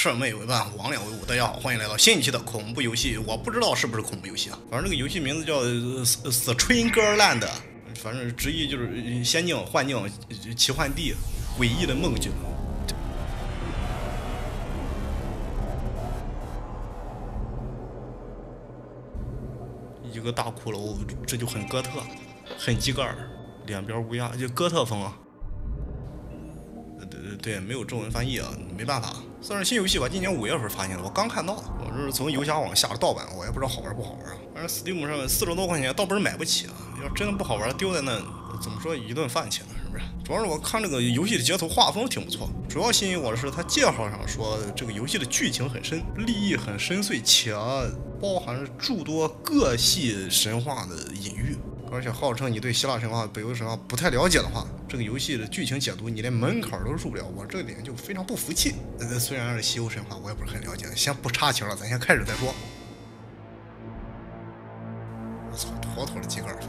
魑魅为伴，魍魉为伍。大家好，欢迎来到新一期的恐怖游戏。我不知道是不是恐怖游戏啊，反正这个游戏名字叫《Stranger Land》，反正直译就是仙境、幻境、奇幻地、诡异的梦境。一个大骷髅，这就很哥特，很机盖，两边乌鸦，就哥特风啊。对对对，没有中文翻译啊，没办法，算是新游戏吧。今年五月份发行的，我刚看到的，我这是从游侠网下的盗版，我也不知道好玩不好玩啊。反正 Steam 上四十多块钱，倒不是买不起啊，要真的不好玩，丢在那怎么说一顿饭钱呢？是不是？主要是我看这个游戏的截图画风挺不错，主要吸引我的是它介绍上说这个游戏的剧情很深，立意很深邃，且包含着诸多各系神话的隐喻。而且号称你对希腊神话、北欧神话不太了解的话，这个游戏的剧情解读你连门槛都入不了。我这点就非常不服气。呃，虽然是西欧神话，我也不是很了解。先不插情了，咱先开始再说。我操，妥妥的几个耳分。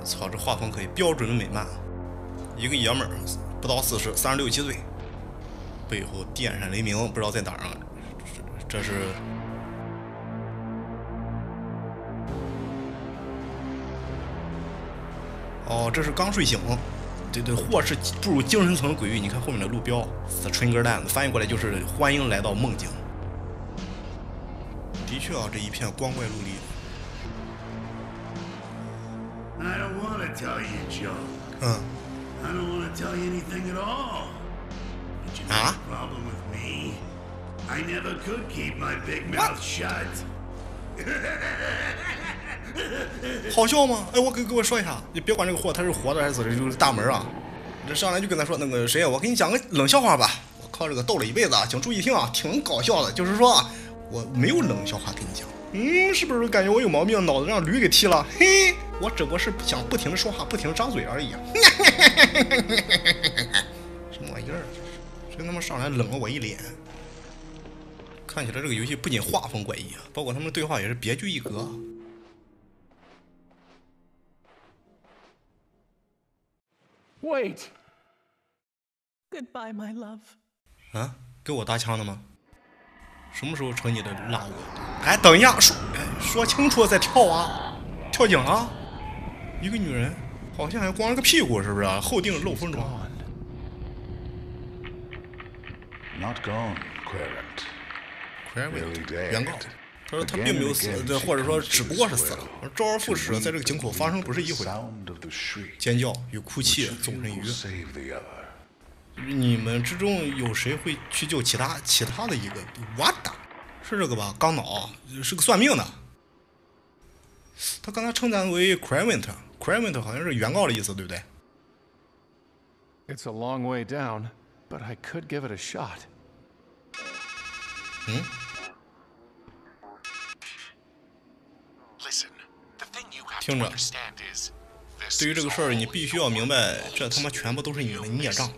我操，这画风可以，标准的美漫。一个爷们儿，不到四十，三十六七岁，背后电闪雷鸣，不知道在哪儿啊。这是，哦，这是刚睡醒，对对，或是步入精神层的鬼域。你看后面的路标，The Stranger Land，翻译过来就是欢迎来到梦境。的确啊，这一片光怪陆离。I don't want to tell you a joke. 嗯，I I never could keep my big mouth shut. 好笑吗？哎，我给给我说一下，你别管这个货他是活的还是死的，就是大门啊。这上来就跟他说那个谁，我给你讲个冷笑话吧。我靠，这个逗了一辈子啊，请注意听啊，挺搞笑的。就是说啊，我没有冷笑话跟你讲。嗯，是不是感觉我有毛病，脑子让驴给踢了？嘿，我只不过是想不停的说话，不停的张嘴而已。什么玩意儿？真他妈上来冷了我一脸。看起来这个游戏不仅画风怪异啊，包括他们的对话也是别具一格。Wait! Goodbye, my love. 啊，给我搭腔的吗？什么时候成你的辣我？哎，等一下，说哎说清楚再跳啊！跳井啊，一个女人，好像还光着个屁股，是不是、啊？后腚露风装。Not gone, Querent. 原告，他说他并没有死，或者说只不过是死了。周而复始，在这个井口发生不是一回。尖叫与哭泣总成一。你们之中有谁会去救其他其他的一个？What？的是这个吧？刚脑是个算命的。他刚才称赞为 c r e m e n t c r e m e n t 好像是原告的意思，对不对？It's a long way down, but I could give it a shot. 嗯。听 to 着 understand is this 对于这个事儿，你必须要明白，这他妈全部都是你的孽障。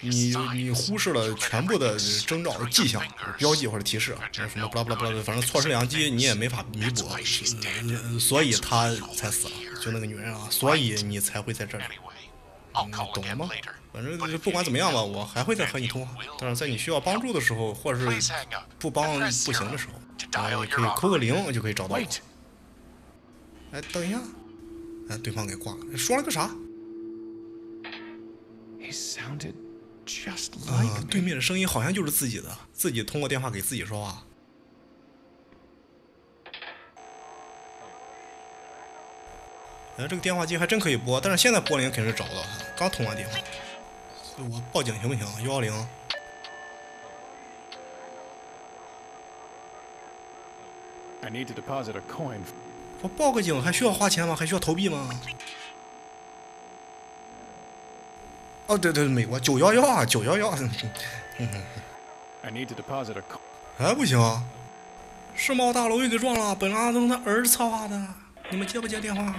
你你忽视了全部的征兆、迹象、标记或者提示，什么不拉不拉不拉的，反正错失良机，你也没法弥补，呃所以他才死了。就那个女人啊，所以你才会在这里。嗯懂了吗反正不管怎么样吧，我还会再和你通话。但是在你需要帮助的时候，或者是不帮不行的时候，啊，你可以扣个零就可以找到我。哎，等一下，哎，对方给挂了，说了个啥？He sounded just 啊 like，对面的声音好像就是自己的，自己通过电话给自己说话。哎，这个电话机还真可以拨，但是现在拨铃肯定是找不到他，刚通完电话。我报警行不行？幺幺零。I need to deposit a coin. 我报个警还需要花钱吗？还需要投币吗？哦，对对，美国九幺幺啊，九幺幺。I need to deposit a coin. 哎，不行，啊世贸大楼又给撞了，本拉登他儿子策划的，你们接不接电话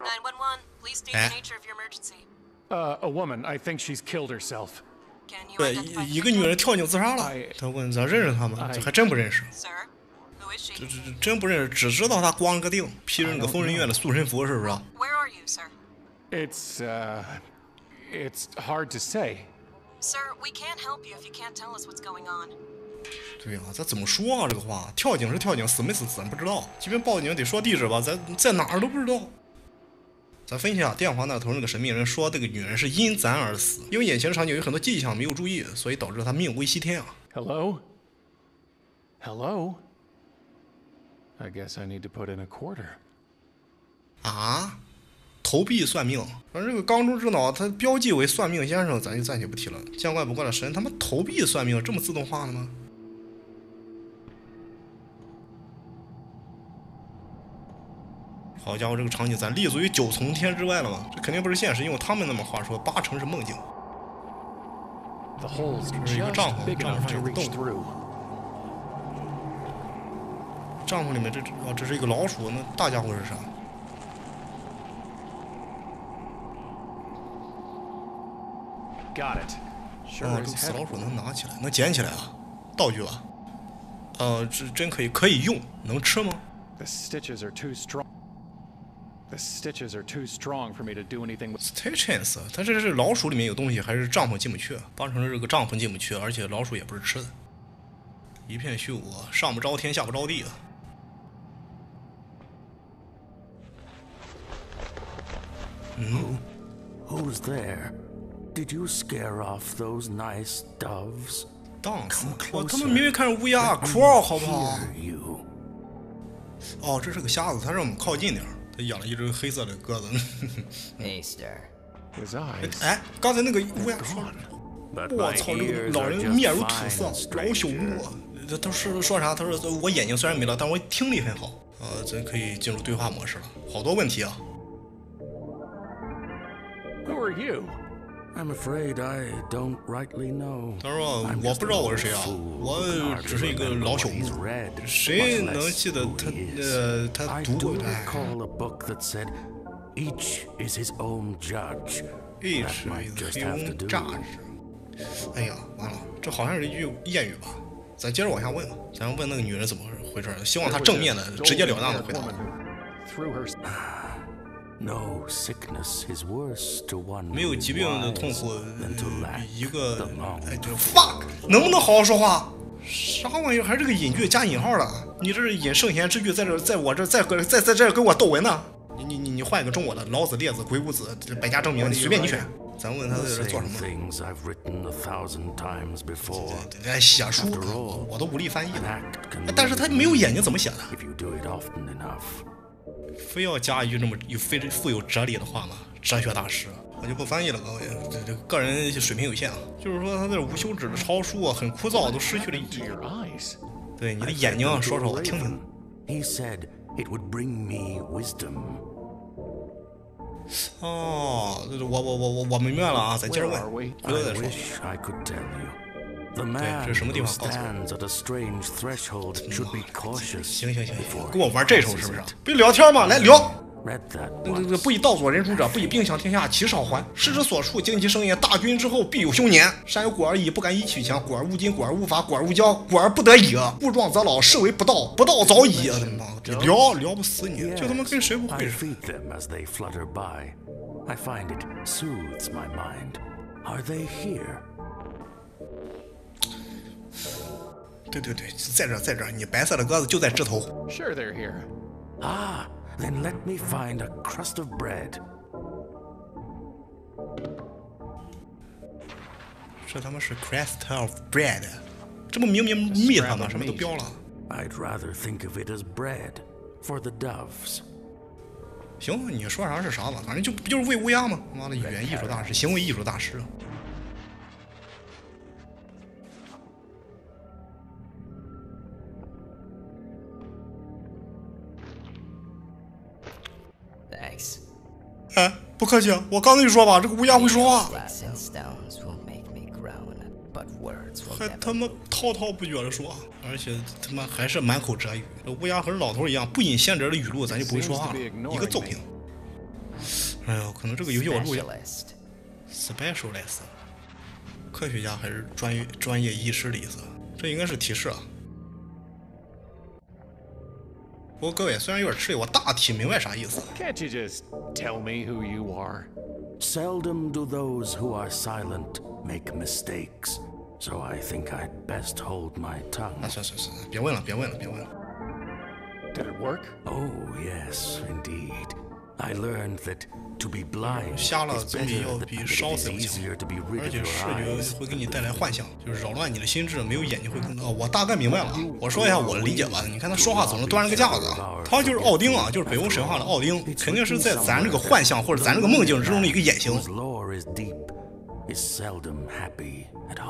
？911, please state Eh? the nature of your emergency. Uh, a woman. I think she's killed herself. 对，一个女人跳井自杀了。他问：“咱认识他吗？”这还真不认识。这这这真不认识，只知道他光了个腚，披着那个疯人院的塑身服，是不是？Where are you, sir? It's it's hard to say. Sir, we can't help you if you can't tell us what's going on. 对啊，咱怎么说啊？这个话，跳井是跳井，死没死咱不知道。即便报警得说地址吧，咱在哪儿都不知道。咱分析啊，电话那头那个神秘人说，这个女人是因咱而死，因为眼前的场景有很多迹象没有注意，所以导致她命危西天啊。Hello? Hello? I guess I need to put in a quarter. 啊，投币算命，反正这个缸中之脑，它标记为算命先生，咱就暂且不提了。见怪不怪了神，他妈投币算命这么自动化的吗？好家伙，这个场景咱立足于九重天之外了嘛？这肯定不是现实，用他们那么话说，八成是梦境。Hole's 是一个帐篷，帐篷上有个洞，帐篷里面这这啊，这是一个老鼠，那大家伙是啥？Got it. 哦，这个死老鼠能拿起来，能捡起来啊？道具吧？呃，这真可以，可以用，能吃吗？The stitches are too strong. The stitches are too strong for me to do anything with. Stitches，它这是老鼠里面有东西，还是帐篷进不去？八成是这个帐篷进不去，而且老鼠也不是吃的。一片虚无，上不着天，下不着地啊！Who's there? Did you scare off those nice doves? Come！我他妈 closer. 明明看着乌鸦，crawl 好不好？哦，这是个瞎子，他让我们靠近点儿。他养了一只黑色的鸽子。Master，哎，刚才那个乌鸦说了，我操，这个老人面如土色，老朽.木啊。这他是说啥？他说我眼睛虽然没了，但我听力很好。呃，咱可以进入对话模式了。好多问题啊！Who are you? I'm afraid I don't rightly know. 他说我不知道我是谁啊，我只是一个老朽木。谁能记得他.呃他 I 读过？哎 recall a book that said, "Each is his own judge."，H That might is to do. 炸哎呀，完了，这好像是一句谚语吧？咱接着往下问吧，咱问那个女人怎么回事，希望她正面的、直截了当的回答。没有疾病的痛苦 lack 一个 fuck 能不能好好说话？啥玩意儿？还是个隐句加引号的？你这是引圣贤之句，在这在我这在搁在在这儿跟我斗文呢？你你你你换一个中国的，老子、列子、鬼谷子、这百家争鸣，你随便你选。咱问他在这做什么写书我我都无力翻译了。但是他没有眼睛，怎么写的？非要加一句这么有非富有哲理的话吗？哲学大师，我就不翻译了，各位，这这个人水平有限啊。就是说他在这无休止的抄书啊，很枯燥，都失去了意义。对你的眼睛啊，说说我听听。He said it would bring me wisdom. 哦，我我我我我明白了啊，咱接着问?回头再说。The man 这是什么地 who 方？告诉我。stands at a strange threshold should be cautious 行行行行，跟我玩这手是不是？不聊天吗？来聊。不以道左人主者，不以兵享天下，其少还。师之所处，荆棘生也。大军之后，必有凶年。山有果而已，不敢以取强；果而勿矜，果而勿伐，果而勿骄，果而不得已。物壮则老，是为不道，不道早已。他妈的聊聊不死你，就他妈跟谁不 I 会似的。对对对，在这儿在这儿，你白色的鸽子就在枝头。Sure, they're here. Ah, then let me find a crust of bread. 这他妈是 crust of bread，这不明明 meat 吗？什么都标了。I'd rather think of it as bread for the doves. 行，你说啥是啥吧，反正就不就是喂乌鸦吗？妈的，语言艺术大师，行为艺术大师。不客气，我刚跟你说吧，这个乌鸦会说话，还他妈滔滔不绝的说，而且他妈还是满口哲语。这乌鸦和老头一样，不引先哲的语录，咱就不会说话了，一个揍平。哎呦，可能这个游戏我录下 Specialist，科学家还是专业专业医师的意思，这应该是提示啊。不过各位虽然有点吃力，我大体明白啥意思。 Can't you just tell me who you are? Seldom do those who are silent make mistakes, so I think I'd best hold my tongue. 啊，算算算，别问了，别问了，别问了。 Did it work? Oh, yes, indeed. I learned that to be blind 瞎了 is 总比 better 要 than 比烧 it 死强 easier to be rid 而且视.觉会给你带来幻想，就是扰乱你的心智，没有眼睛会更哦。我大概明白了啊，我说一下我的理解吧。你看他说话总是端着个架子啊，他就是奥丁啊，就是北欧神话的奥丁，肯定是在咱这个幻象或者咱这个梦境之中的一个眼型。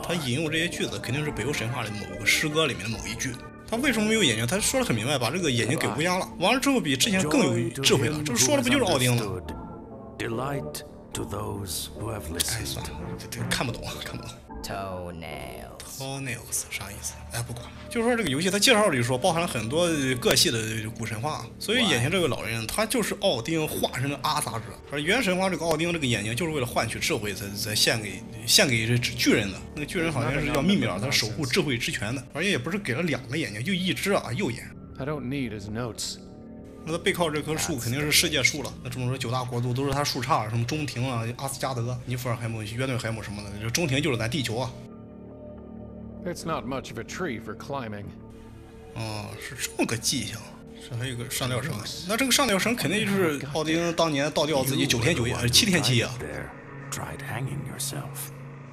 他引用这些句子，肯定是北欧神话里某个诗歌里面的某一句。他为什么没有眼睛？他说的很明白，把这个眼睛给乌鸦了。完了之后比之前更有智慧了。这说的不就是奥丁吗哎，算了，这这看不懂啊，看不懂。Toenails. Toenails 啥意思？哎，不管，就是说这个游戏它介绍里说包含了很多各系的古神话，所以眼前这位老人他就是奥丁化身的阿萨者，而原神话这个奥丁这个眼睛就是为了换取智慧才才献给献给这巨人的。那个巨人好像是叫秘密米尔，他守护智慧之泉的，而且也不是给了两个眼睛，就一只啊，右眼。I don't need his notes. 那他背靠这棵树肯定是世界树了。那这么说，九大国度都是他树杈，什么中庭啊、阿斯加德、尼弗尔海姆、约顿海姆什么的，这中庭就是咱地球啊。It's not much of a tree for climbing. 哦，是这么个迹象。这还有个上吊绳，那这个上吊绳肯定就是奥丁当年倒吊自己九天九夜呃，七天七夜。there, tried hanging yourself.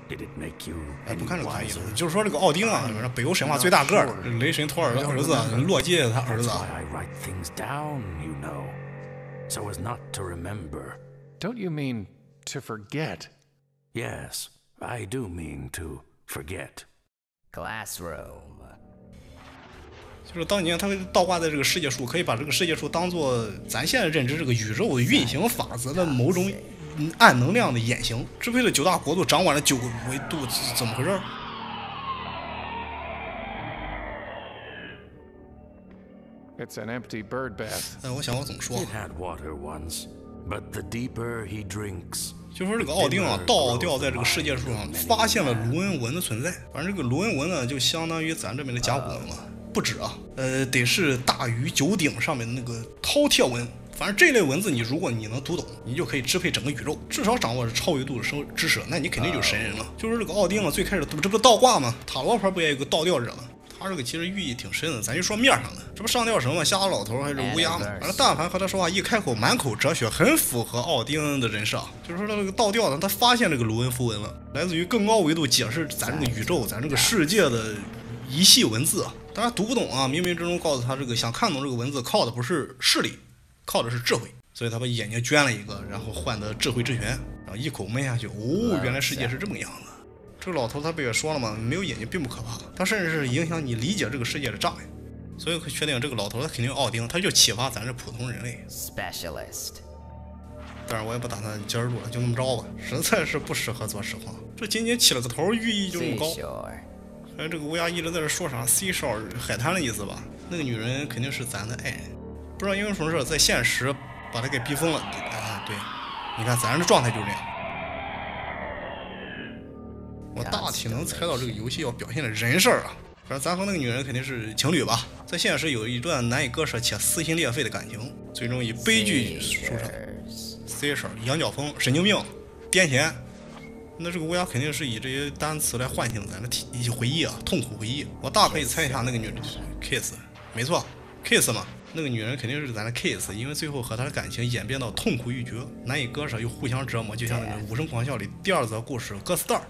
Did it make you 哎，不看这个含义 wiser? 了，就是说这个奥丁啊，北欧神话最大个儿，雷神托尔的儿子，洛基他儿子 why 啊。I write things down, you know, so as not to remember. Don't you mean to forget? Yes, I do mean to forget. Classroom. 就是当年他倒挂在这个世界树，可以把这个世界树当做咱现在认知这个宇宙运行法则的某种嗯暗能量的眼型，支配了九大国度，掌管了九个维度，怎么回事儿？It's an empty bird bath. 哎，我想我怎么说 It had water once, but the deeper he drinks, 就说这个奥丁啊，倒吊在这个世界树上，发现了卢恩文的存在。反正这个卢恩文呢，就相当于咱这边的甲骨文嘛，不止啊，呃，得是大于九鼎上面的那个饕餮纹。反正这类文字，你如果你能读懂，你就可以支配整个宇宙，至少掌握着超维度的生知识，那你肯定就是神人了。就是这个奥丁啊，最开始这不这不倒挂吗？塔罗牌不也有个倒吊者吗？他这个其实寓意挺深的，咱就说面上的，这不上吊绳吗？瞎子老头还是乌鸦吗？反正但凡和他说话一开口，满口哲学，很符合奥丁的人设啊。就是说他这个倒吊呢，他发现这个卢恩符文了，来自于更高维度解释咱这个宇宙、咱这个世界的一系文字啊。当然读不懂啊，冥冥之中告诉他，这个想看懂这个文字，靠的不是视力，靠的是智慧。所以他把眼睛捐了一个，然后换得智慧之泉，然后一口闷下去，哦，原来世界是这么样的。这个老头他不也说了吗？没有眼睛并不可怕，他甚至是影响你理解这个世界的障碍。所以可以确定这个老头他肯定奥丁，他就启发咱这普通人类。Specialist. 但是我也不打算今儿录了，就那么着吧，实在是不适合做实话。这仅仅起了个头，寓意就这么高。有这个乌鸦一直在这说啥 “seashore” 海滩的意思吧？那个女人肯定是咱的爱人，不知道因为什么事在现实把他给逼疯了。啊，对，你看咱这状态就是这样。我大体能猜到这个游戏要表现的人事儿啊，反正咱和那个女人肯定是情侣吧，在现实有一段难以割舍且撕心裂肺的感情，最终以悲剧收场。C 生羊角风、神经病、癫痫。那这个乌鸦肯定是以这些单词来唤醒咱的体一些回忆啊，痛苦回忆。我大可以猜一下那个女人 kiss，没错，kiss 嘛，那个女人肯定是咱的 kiss，因为最后和他的感情演变到痛苦欲绝、难以割舍又互相折磨，就像那个《武声狂笑》里第二则故事哥斯蛋儿。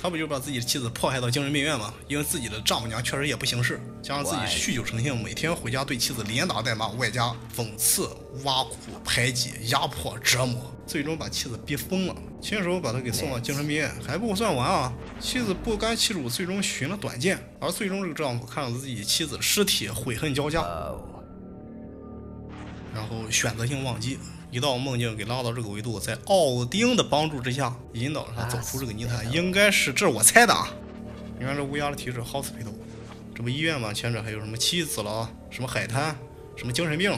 他不就把自己的妻子迫害到精神病院吗？因为自己的丈母娘确实也不行事，加上自己酗酒成性，每天回家对妻子连打带骂，外加讽刺、挖苦、排挤、压迫、折磨，最终把妻子逼疯了，亲手把他给送到精神病院。还不算完啊！妻子不甘其辱，最终寻了短见，而最终这个丈夫看到自己妻子的尸体，悔恨交加，Oh. 然后选择性忘记，一道梦境给拉到这个维度，在奥丁的帮助之下，引导他走出这个泥潭，应该是这是我猜的啊。你看这乌鸦的提示，hospital，这不医院吗？前者还有什么妻子了，什么海滩，什么精神病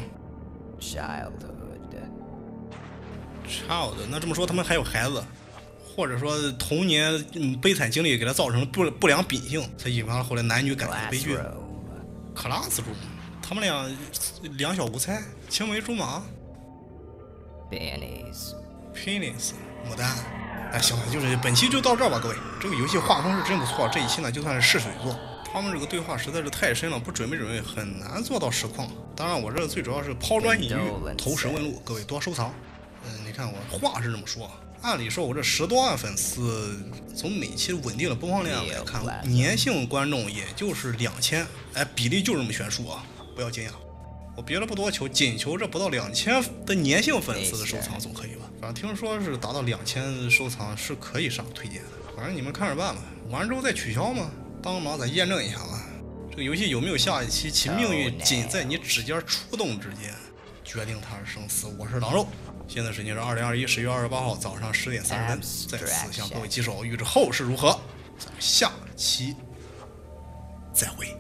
Childhood.，child。那这么说，他们还有孩子，或者说童年嗯悲惨经历给他造成了不不良秉性，才引发了后来男女感情的悲剧。Classroom，他们俩两小无猜，青梅竹马 Bennies.，Penis，牡丹。哎，行了，就是本期就到这儿吧，各位。这个游戏画风是真不错，这一期呢就算是试水做。他们这个对话实在是太深了，不准备准备很难做到实况。当然，我这最主要是抛砖引玉，投石问路，各位多收藏。嗯，你看我话是这么说，按理说我这十多万粉丝，从每期稳定的播放量来看，粘性观众也就是两千，哎，比例就这么悬殊啊，不要惊讶。我别的不多求，仅求这不到两千的粘性粉丝的收藏总可以吧？反正听说是达到两千收藏是可以上推荐的，反正你们看着办吧。完之后再取消嘛，帮忙咱验证一下吧。这个游戏有没有下一期？其命运仅在你指尖触动之间，决定它的生死。我是狼肉，现在时间是二零二一十月二十八号早上十点三十分。再次向各位击手，预知后事如何，咱们下期再会。